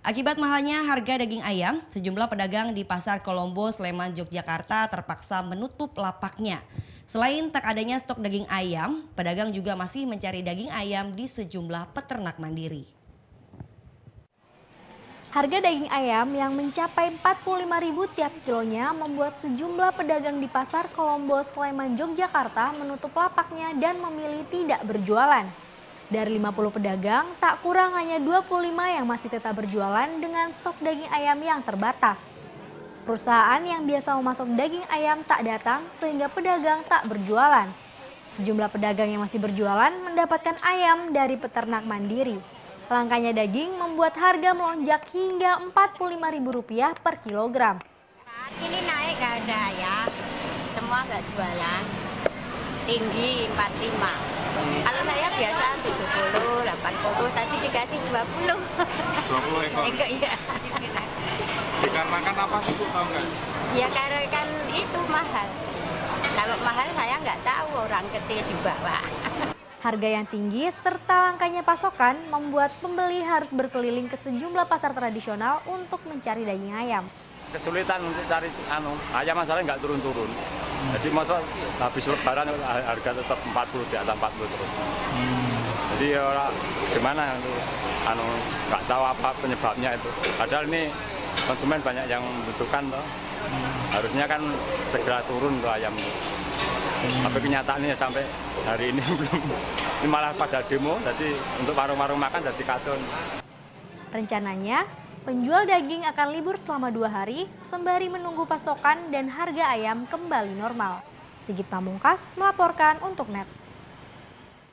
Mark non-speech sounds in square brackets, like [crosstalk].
Akibat mahalnya harga daging ayam, sejumlah pedagang di Pasar Kolombo, Sleman, Yogyakarta terpaksa menutup lapaknya. Selain tak adanya stok daging ayam, pedagang juga masih mencari daging ayam di sejumlah peternak mandiri. Harga daging ayam yang mencapai Rp45.000 tiap kilonya membuat sejumlah pedagang di Pasar Kolombo, Sleman, Yogyakarta menutup lapaknya dan memilih tidak berjualan. Dari 50 pedagang, tak kurang hanya 25 yang masih tetap berjualan dengan stok daging ayam yang terbatas. Perusahaan yang biasa memasok daging ayam tak datang sehingga pedagang tak berjualan. Sejumlah pedagang yang masih berjualan mendapatkan ayam dari peternak mandiri. Langkanya daging membuat harga melonjak hingga Rp45.000 per kilogram. Ini naik nggak ada ya, semua nggak jualan. Tinggi 45. Kalau saya biasa 70, 80, tadi dikasih 20. 20 ekor? Ekor iya. Dikarenakan apa sih Bu, tahu nggak? Ya karena kan itu mahal. Kalau mahal saya nggak tahu orang kecil di bawah. Harga yang tinggi serta langkanya pasokan membuat pembeli harus berkeliling ke sejumlah pasar tradisional untuk mencari daging ayam. Kesulitan untuk cari anu, ayam masalahnya nggak turun-turun. Jadi masuk habis lebaran harga tetap 40 di atas 40 terus. Jadi ya orang gimana itu anu nggak tahu apa penyebabnya itu. Padahal ini konsumen banyak yang membutuhkan toh. Harusnya kan segera turun tuh ayam itu. Tapi kenyataannya sampai hari ini [laughs] belum. Ini malah pada demo, jadi untuk warung-warung makan jadi kacau. Rencananya, penjual daging akan libur selama dua hari sembari menunggu pasokan dan harga ayam kembali normal. Sigit Pamungkas melaporkan untuk NET.